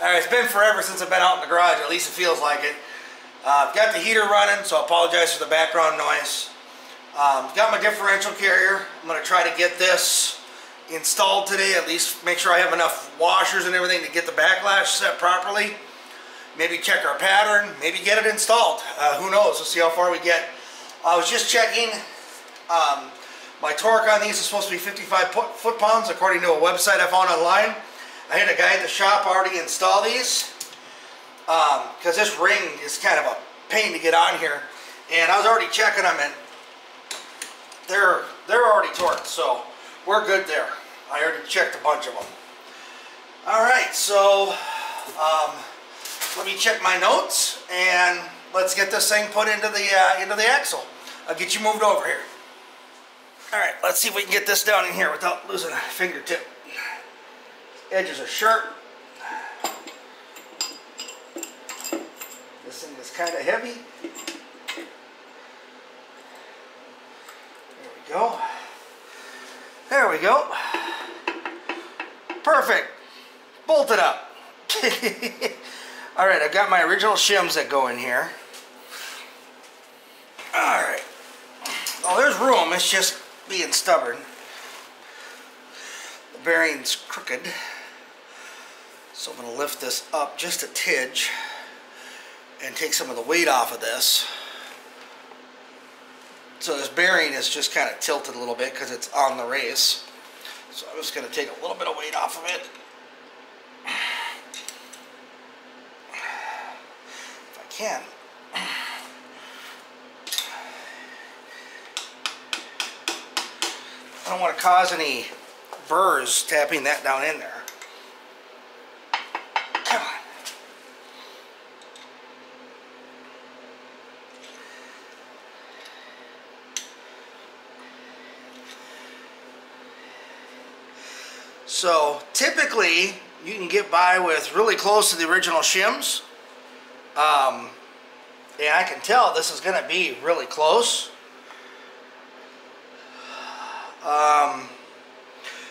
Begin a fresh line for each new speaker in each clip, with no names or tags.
All right, it's been forever since I've been out in the garage, at least it feels like it. Uh, I've got the heater running, so I apologize for the background noise. Um, got my differential carrier. I'm going to try to get this installed today, at least make sure I have enough washers and everything to get the backlash set properly. Maybe check our pattern, maybe get it installed. Uh, who knows, we'll see how far we get. I was just checking, um, my torque on these is supposed to be 55 foot-pounds according to a website I found online. I had a guy at the shop already install these because um, this ring is kind of a pain to get on here. And I was already checking them and they're, they're already torqued, so we're good there. I already checked a bunch of them. All right, so um, let me check my notes and let's get this thing put into the, uh, into the axle. I'll get you moved over here. All right, let's see if we can get this down in here without losing a fingertip. Edges are sharp. This thing is kind of heavy. There we go. There we go. Perfect. Bolted up. All right, I've got my original shims that go in here. All right. Oh, there's room. It's just being stubborn. The bearing's crooked. So I'm going to lift this up just a tidge and take some of the weight off of this. So this bearing is just kind of tilted a little bit because it's on the race. So I'm just going to take a little bit of weight off of it. If I can. I don't want to cause any burrs tapping that down in there. So typically you can get by with really close to the original shims. Um, and I can tell this is going to be really close. Um,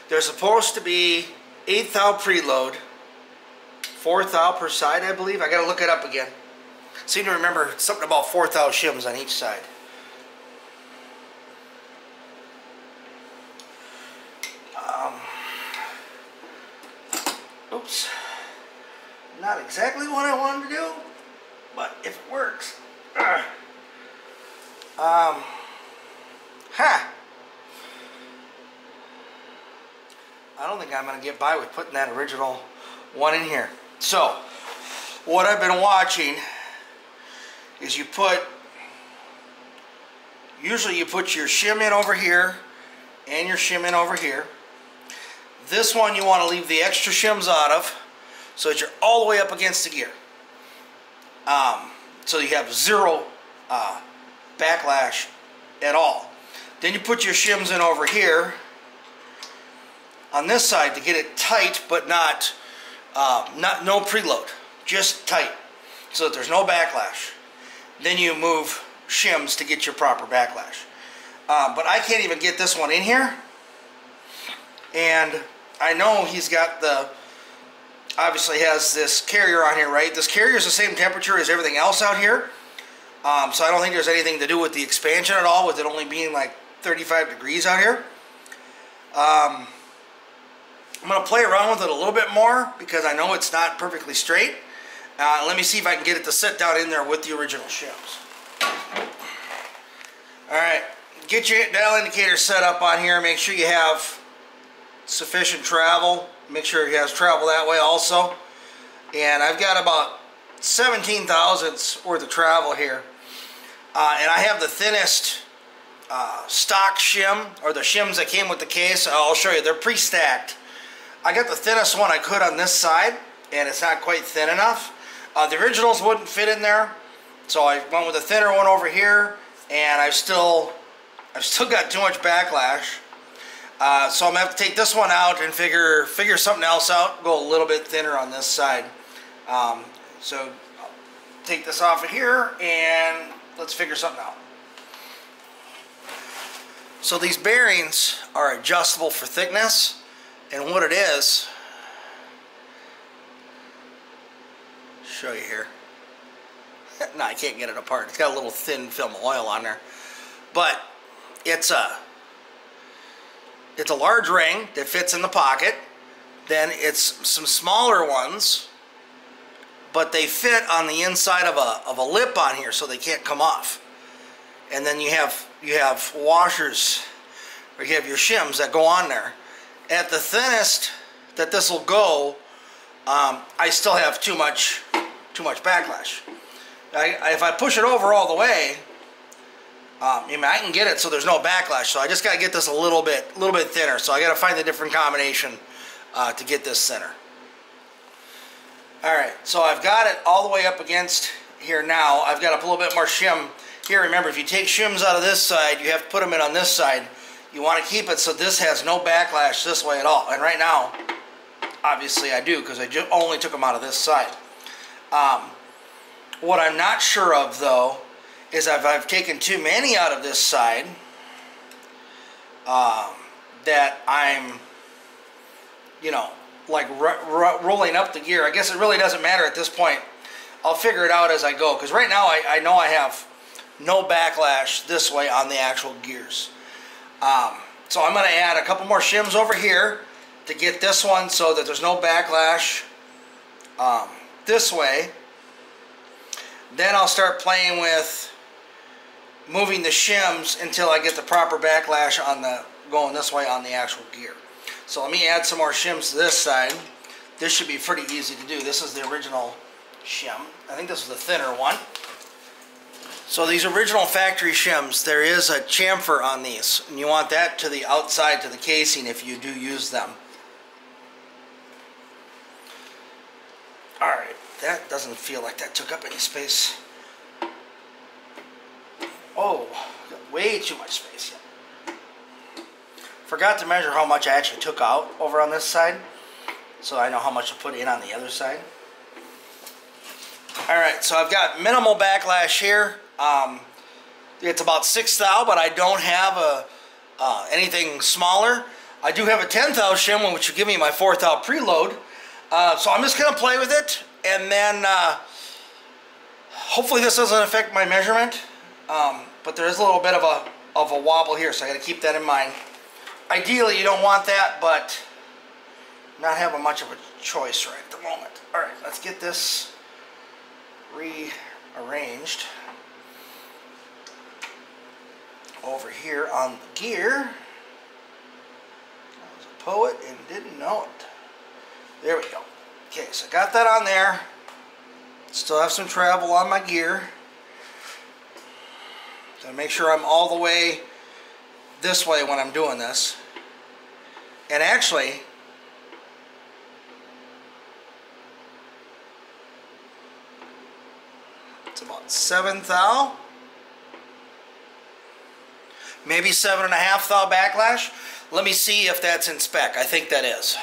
there's supposed to be 8 thou preload, 4 thou per side, I believe. I got to look it up again. Seem to remember something about 4 thou shims on each side. Not exactly what I wanted to do, but if it works. Um, ha! I don't think I'm going to get by with putting that original one in here. So, what I've been watching is you put, usually you put your shim in over here and your shim in over here. This one you want to leave the extra shims out of so that you're all the way up against the gear. Um, so you have zero uh, backlash at all. Then you put your shims in over here on this side to get it tight but not, uh, not no preload, just tight so that there's no backlash. Then you move shims to get your proper backlash. Uh, but I can't even get this one in here. And I know he's got the, obviously has this carrier on here, right? This carrier is the same temperature as everything else out here. Um, so I don't think there's anything to do with the expansion at all with it only being like 35 degrees out here. Um, I'm going to play around with it a little bit more because I know it's not perfectly straight. Uh, let me see if I can get it to sit down in there with the original shims. Alright, get your dial indicator set up on here. Make sure you have sufficient travel. Make sure it has travel that way also. And I've got about 17 thousandths worth of travel here. Uh, and I have the thinnest uh, stock shim, or the shims that came with the case. I'll show you. They're pre-stacked. I got the thinnest one I could on this side, and it's not quite thin enough. Uh, the originals wouldn't fit in there, so I went with a thinner one over here, and I've still, I've still got too much backlash. Uh, so I'm gonna have to take this one out and figure figure something else out. Go a little bit thinner on this side. Um, so I'll take this off of here and let's figure something out. So these bearings are adjustable for thickness. And what it is, show you here. no, I can't get it apart. It's got a little thin film of oil on there. But it's a it's a large ring that fits in the pocket. Then it's some smaller ones, but they fit on the inside of a, of a lip on here so they can't come off. And then you have you have washers, or you have your shims that go on there. At the thinnest that this will go, um, I still have too much too much backlash. I, if I push it over all the way, um, I mean, I can get it so there's no backlash. So I just got to get this a little bit, a little bit thinner. So I got to find a different combination uh, to get this thinner. All right, so I've got it all the way up against here now. I've got a little bit more shim here. Remember, if you take shims out of this side, you have to put them in on this side. You want to keep it so this has no backlash this way at all. And right now, obviously I do because I only took them out of this side. Um, what I'm not sure of though is I've taken too many out of this side um, that I'm, you know, like rolling up the gear. I guess it really doesn't matter at this point. I'll figure it out as I go because right now I, I know I have no backlash this way on the actual gears. Um, so I'm going to add a couple more shims over here to get this one so that there's no backlash um, this way. Then I'll start playing with moving the shims until I get the proper backlash on the going this way on the actual gear. So let me add some more shims to this side. This should be pretty easy to do. This is the original shim. I think this is the thinner one. So these original factory shims, there is a chamfer on these. And you want that to the outside to the casing if you do use them. Alright, that doesn't feel like that took up any space. Oh, way too much space. Forgot to measure how much I actually took out over on this side. So I know how much to put in on the other side. Alright, so I've got minimal backlash here. Um, it's about 6 thou, but I don't have a uh, anything smaller. I do have a 10 thou shim, which will give me my 4 thou preload. Uh, so I'm just going to play with it, and then uh, hopefully this doesn't affect my measurement. Um, but there is a little bit of a, of a wobble here, so I got to keep that in mind. Ideally, you don't want that, but not having much of a choice right at the moment. All right, let's get this rearranged over here on the gear. I was a poet and didn't know it. There we go. Okay, so I got that on there. Still have some travel on my gear. So make sure I'm all the way this way when I'm doing this. And actually, it's about 7 thou. Maybe 7.5 thou backlash. Let me see if that's in spec. I think that is.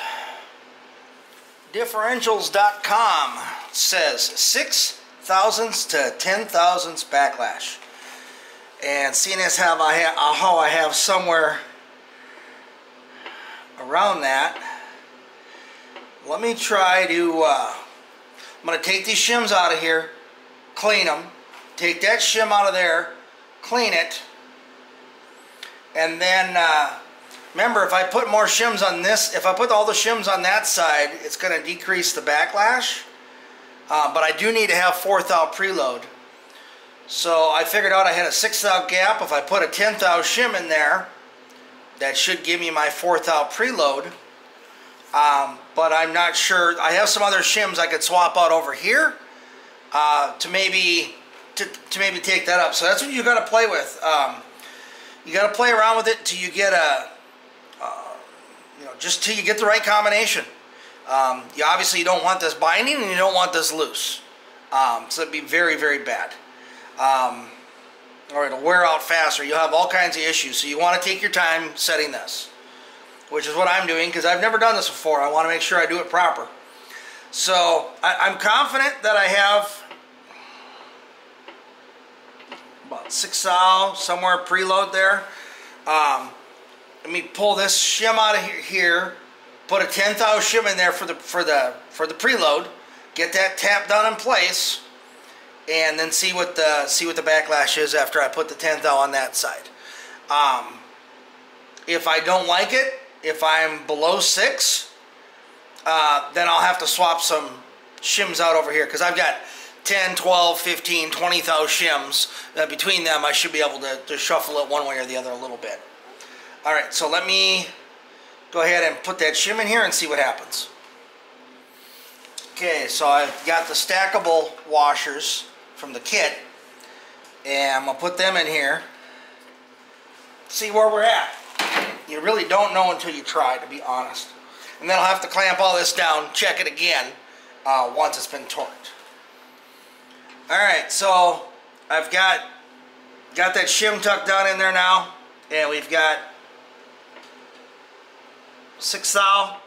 Differentials.com says 6 thousandths to 10 thousandths backlash. And seeing as how I, have, I have somewhere around that, let me try to, uh, I'm going to take these shims out of here, clean them, take that shim out of there, clean it, and then uh, remember if I put more shims on this, if I put all the shims on that side, it's going to decrease the backlash. Uh, but I do need to have 4 thou preload. So I figured out I had a 6 thou gap. If I put a 10 thou shim in there, that should give me my 4 thou preload. Um, but I'm not sure. I have some other shims I could swap out over here uh, to maybe to, to maybe take that up. So that's what you got to play with. Um, you got to play around with it till you get a, uh, you know, just till you get the right combination. Um, you obviously you don't want this binding and you don't want this loose. Um, so it'd be very, very bad um, or it'll wear out faster. You'll have all kinds of issues. So you want to take your time setting this, which is what I'm doing because I've never done this before. I want to make sure I do it proper. So I, am confident that I have about six thou somewhere preload there. Um, let me pull this shim out of here, put a 10 thou shim in there for the for the for the preload. get that tap done in place, and then see what the see what the backlash is after I put the 10 thou on that side. Um, if I don't like it, if I'm below six, uh, then I'll have to swap some shims out over here because I've got 10, 12, 15, 20 thou shims. Uh, between them, I should be able to, to shuffle it one way or the other a little bit. All right, so let me go ahead and put that shim in here and see what happens. Okay, so I've got the stackable washers from the kit, and I'm gonna put them in here. See where we're at. You really don't know until you try, to be honest. And then I'll have to clamp all this down, check it again, uh, once it's been torqued. Alright, so I've got got that shim tucked down in there now, and we've got six thou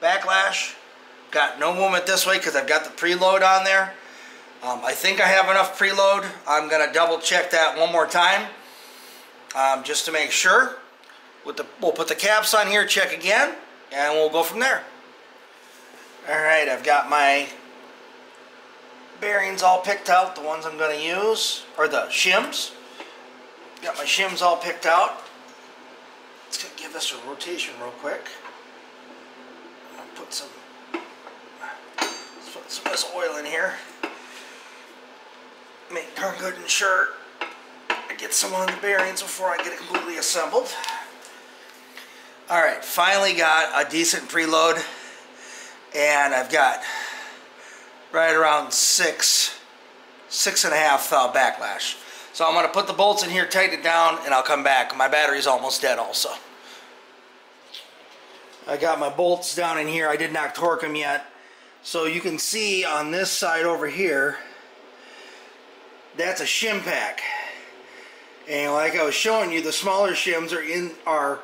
backlash. Got no movement this way because I've got the preload on there. Um, I think I have enough preload. I'm going to double check that one more time um, just to make sure. With the, we'll put the caps on here, check again, and we'll go from there. Alright, I've got my bearings all picked out, the ones I'm going to use, or the shims. Got my shims all picked out. Let's give this a rotation real quick. Put some, let's put some of this oil in here. Make darn sure I get some on the bearings before I get it completely assembled. Alright, finally got a decent preload and I've got right around six, six and a half thou backlash. So I'm to put the bolts in here, tighten it down, and I'll come back. My battery's almost dead also. I got my bolts down in here. I did not torque them yet. So you can see on this side over here, that's a shim pack. And like I was showing you, the smaller shims are in are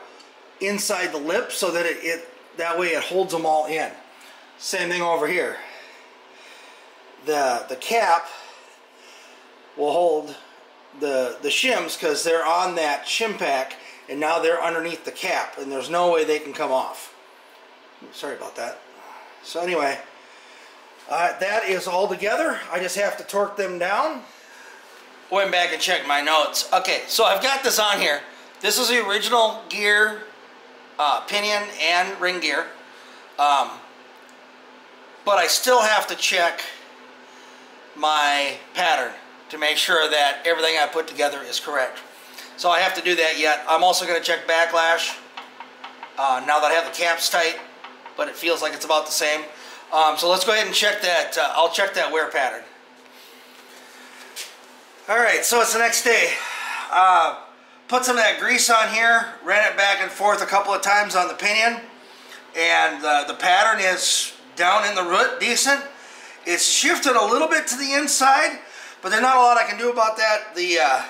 inside the lip so that it, it that way it holds them all in. Same thing over here. The the cap will hold the the shims because they're on that shim pack and now they're underneath the cap and there's no way they can come off. Sorry about that. So anyway, uh, that is all together. I just have to torque them down. Went back and checked my notes. Okay, so I've got this on here. This is the original gear uh, pinion and ring gear. Um, but I still have to check my pattern to make sure that everything I put together is correct. So I have to do that yet. I'm also going to check backlash uh, now that I have the caps tight, but it feels like it's about the same. Um, so let's go ahead and check that. Uh, I'll check that wear pattern. Alright, so it's the next day. Uh, put some of that grease on here, ran it back and forth a couple of times on the pinion, and uh, the pattern is down in the root decent. It's shifted a little bit to the inside, but there's not a lot I can do about that. The uh,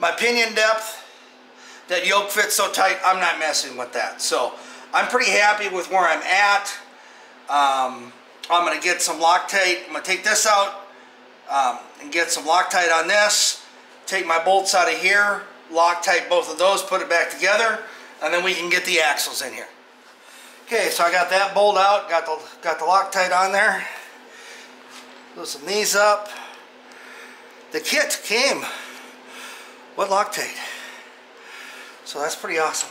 My pinion depth, that yoke fits so tight, I'm not messing with that. So I'm pretty happy with where I'm at. Um, I'm going to get some Loctite. I'm going to take this out um, and get some Loctite on this. Take my bolts out of here, Loctite both of those, put it back together, and then we can get the axles in here. Okay, so I got that bolt out, got the, got the Loctite on there. Loosen these up. The kit came with Loctite. So that's pretty awesome.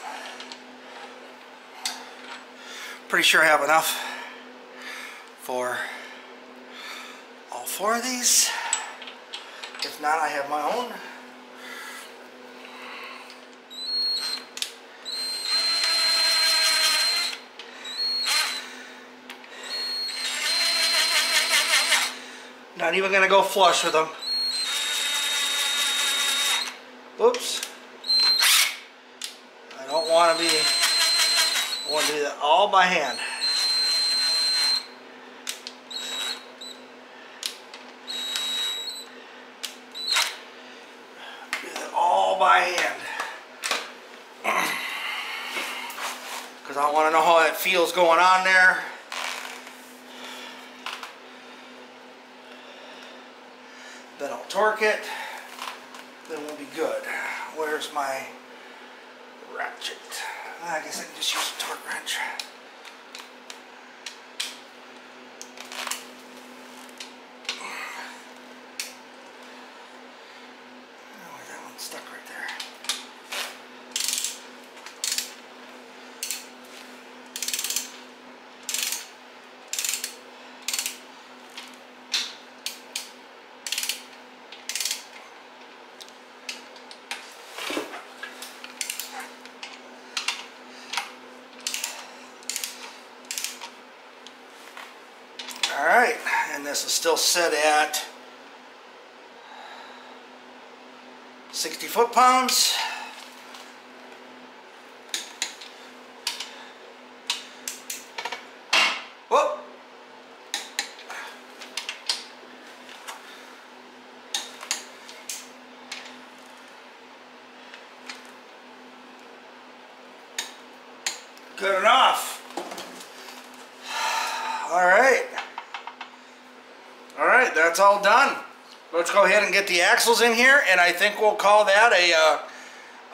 Pretty sure I have enough for all four of these. If not, I have my own. Not even going to go flush with them. Oops. I don't want to be, I want to do that all by hand. Do that all by hand. Because I want to know how it feels going on there. Then I'll torque it. Then we'll be good. Where's my ratchet? I guess I can just use a torque wrench. All right, this is still set at 60 foot-pounds. Whoop. Good enough. All right. All right, that's all done. Let's go ahead and get the axles in here, and I think we'll call that a,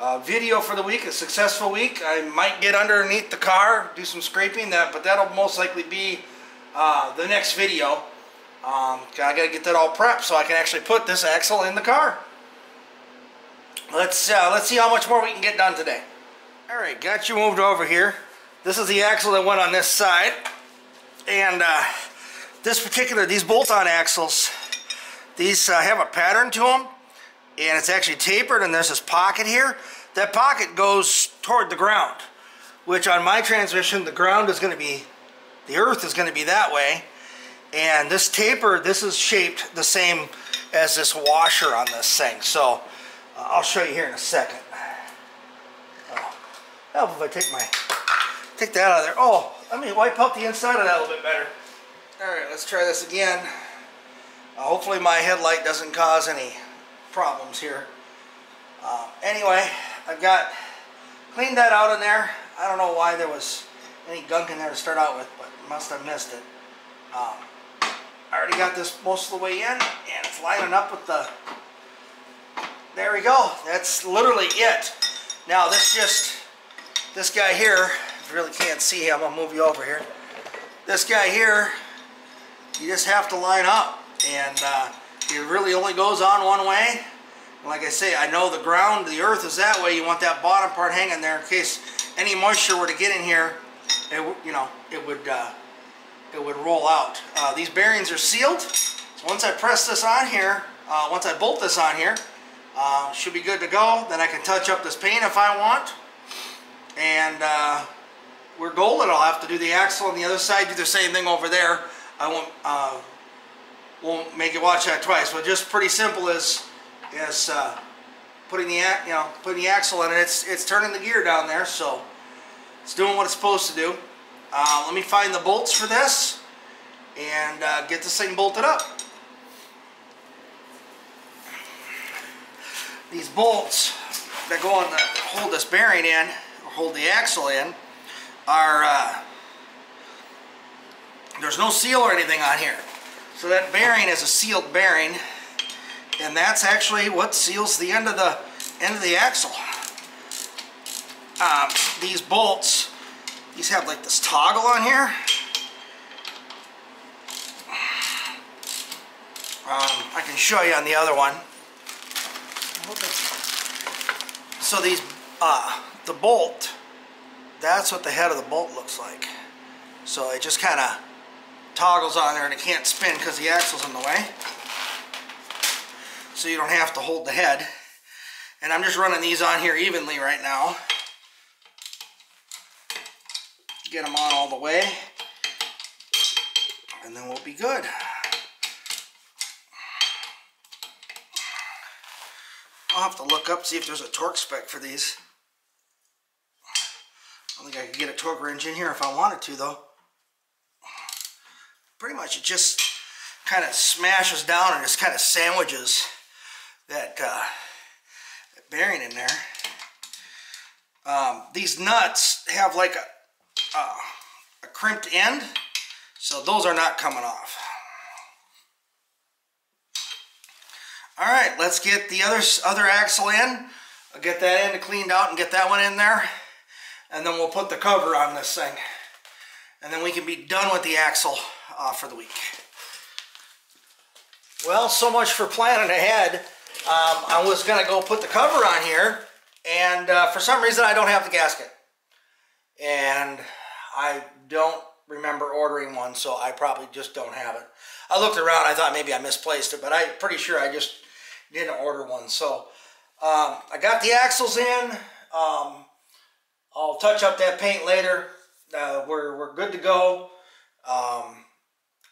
uh, a video for the week, a successful week. I might get underneath the car, do some scraping, that, but that'll most likely be uh, the next video. Um, I gotta get that all prepped so I can actually put this axle in the car. Let's uh, let's see how much more we can get done today. All right, got you moved over here. This is the axle that went on this side. And uh, this particular, these bolt-on axles, these uh, have a pattern to them. And it's actually tapered and there's this pocket here. That pocket goes toward the ground. Which on my transmission, the ground is going to be, the earth is going to be that way. And this taper, this is shaped the same as this washer on this thing. So uh, I'll show you here in a second. Oh, help if I take my Take that out of there. Oh, let me wipe out the inside of that a little bit better. Alright, let's try this again. Uh, hopefully my headlight doesn't cause any problems here. Uh, anyway, I've got cleaned that out in there. I don't know why there was any gunk in there to start out with, but must have missed it. Um, I already got this most of the way in, and it's lining up with the... There we go. That's literally it. Now this just... This guy here you really can't see, him, to move you over here. This guy here, you just have to line up. And uh, it really only goes on one way. Like I say, I know the ground, the earth is that way. You want that bottom part hanging there in case any moisture were to get in here. It, you know, it would uh, it would roll out. Uh, these bearings are sealed. So once I press this on here, uh, once I bolt this on here, uh, should be good to go. Then I can touch up this paint if I want. And uh, we're golden. I'll have to do the axle on the other side, do the same thing over there. I won't uh, won't make you watch that twice, but just pretty simple is is uh, putting the you know putting the axle in it. It's it's turning the gear down there, so it's doing what it's supposed to do. Uh, let me find the bolts for this and uh, get this thing bolted up. These bolts that go on the hold this bearing in or hold the axle in are, uh, there's no seal or anything on here. So that bearing is a sealed bearing, and that's actually what seals the end of the end of the axle. Um, these bolts, these have like this toggle on here. Um, I can show you on the other one. So these, uh, the bolt that's what the head of the bolt looks like. So it just kind of toggles on there and it can't spin because the axle's in the way. So you don't have to hold the head. And I'm just running these on here evenly right now. Get them on all the way. And then we'll be good. I'll have to look up, see if there's a torque spec for these. I think I could get a torque wrench in here if I wanted to though. Pretty much it just kind of smashes down and just kind of sandwiches that, uh, that bearing in there. Um, these nuts have like a, a crimped end, so those are not coming off. All right, let's get the other other axle in. I'll get that end cleaned out and get that one in there and then we'll put the cover on this thing. And then we can be done with the axle uh, for the week. Well, so much for planning ahead. Um, I was going to go put the cover on here, and uh, for some reason I don't have the gasket. And I don't remember ordering one, so I probably just don't have it. I looked around, I thought maybe I misplaced it, but I'm pretty sure I just didn't order one. So um, I got the axles in. Um, I'll touch up that paint later. Uh, we're, we're good to go. Um,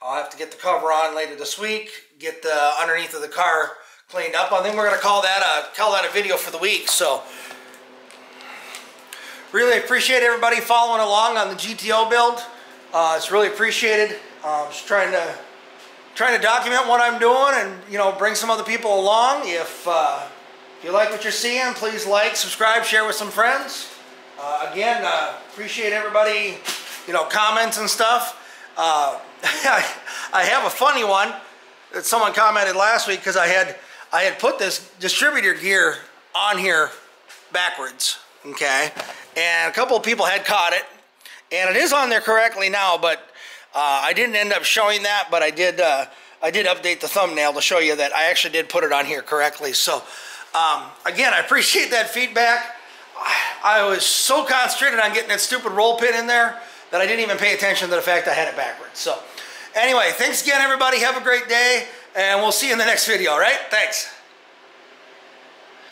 I'll have to get the cover on later this week, get the underneath of the car cleaned up. I think we're gonna call that a call that a video for the week. So really appreciate everybody following along on the GTO build. Uh, it's really appreciated. Uh, just trying to trying to document what I'm doing and you know bring some other people along. If uh, if you like what you're seeing, please like, subscribe, share with some friends. Uh, again, uh, appreciate everybody, you know, comments and stuff. Uh, I have a funny one that someone commented last week because I had I had put this distributor gear on here backwards, okay, and a couple of people had caught it, and it is on there correctly now, but uh, I didn't end up showing that, but I did uh, I did update the thumbnail to show you that I actually did put it on here correctly. So um, again, I appreciate that feedback. I was so concentrated on getting that stupid roll pin in there that I didn't even pay attention to the fact I had it backwards. So anyway, thanks again, everybody. Have a great day, and we'll see you in the next video, all right? Thanks.